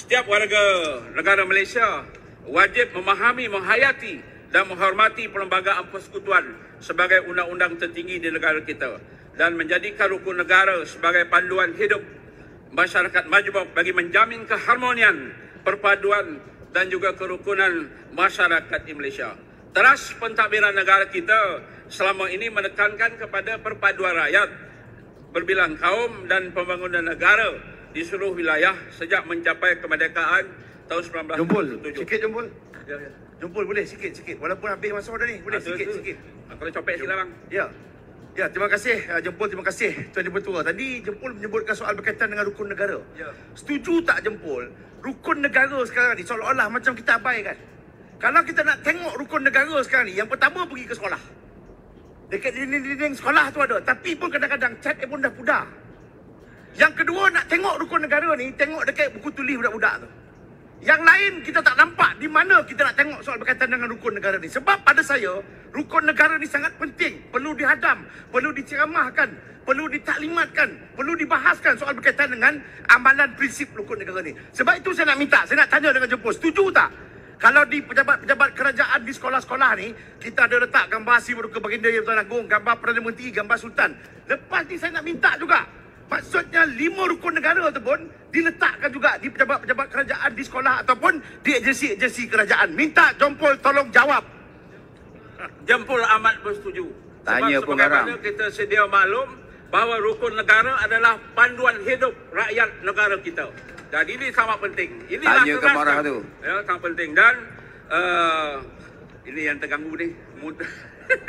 setiap warga negara Malaysia wajib memahami, menghayati dan menghormati Perlembagaan Persekutuan sebagai undang-undang tertinggi di negara kita dan menjadikan rukun negara sebagai panduan hidup masyarakat majmuk bagi menjamin keharmonian, perpaduan dan juga kerukunan masyarakat di Malaysia. Teras pentadbiran negara kita selama ini menekankan kepada perpaduan rakyat berbilang kaum dan pembangunan negara di seluruh wilayah sejak mencapai kemerdekaan tahun 1947. Jumpul, sikit jumpul. Ya, ya. Jumpul boleh sikit sikit. Walaupun habis masa dah ni, boleh Ah, sikit sikit. Ah, Kalau copek sila bang. Ya. Ya, terima kasih uh, Jempol, terima kasih Tuan Jempol Tua. Tadi Jempol menyebutkan soal berkaitan dengan rukun negara. Ya. Setuju tak Jempol? Rukun negara sekarang ni seolah-olah macam kita abaikan. Kalau kita nak tengok rukun negara sekarang ni, yang pertama pergi ke sekolah. Dekat dinding-dinding sekolah tu ada. Tapi pun kadang-kadang cat pun dah pudar. Yang kedua nak tengok rukun negara ni, tengok dekat buku tulis budak-budak tu. Yang lain kita tak nampak di mana kita nak tengok soal berkaitan dengan rukun negara ni. Sebab pada saya, rukun negara ni sangat penting. Perlu dihadam, perlu diceramahkan, perlu ditaklimatkan, perlu dibahaskan soal berkaitan dengan amalan prinsip rukun negara ni. Sebab itu saya nak minta, saya nak tanya dengan jemput, setuju tak? Kalau di pejabat-pejabat kerajaan di sekolah-sekolah ni, kita ada letak gambar si Meruka Baginda Yang Tuan Agong, gambar Perdana Menteri, gambar Sultan. Lepas ni saya nak minta juga, Maksudnya lima rukun negara tu pun diletakkan juga di pejabat-pejabat kerajaan di sekolah ataupun di agensi-agensi kerajaan. Minta Jompol tolong jawab. Jempol amat bersetuju. Tanya Sebab sebagaimana garang. kita sedia maklum bahawa rukun negara adalah panduan hidup rakyat negara kita. Dan ini sangat penting. Inilah Tanya ke marah tu. Ya, sangat penting. Dan uh, ini yang terganggu ni.